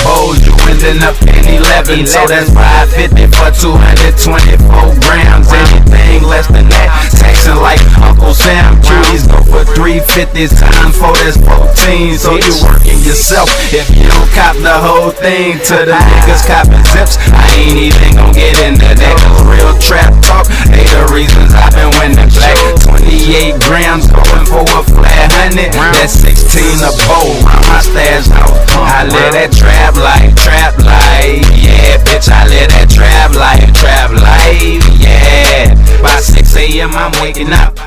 bowl, you ending up in 11. So that's 550 for 224 grams. Anything less than that, taxing like Uncle Sam. Trees go for 350 times 4, that's 14. So you working yourself if you don't cop the whole thing. To the niggas copping zips, I ain't even gon' get into that. Cause real trap talk, they the reasons I've been winning black. 28 grams going for a flat hundred. That's 16 a bowl. My stash out. I live that Yeah, I'm waking up.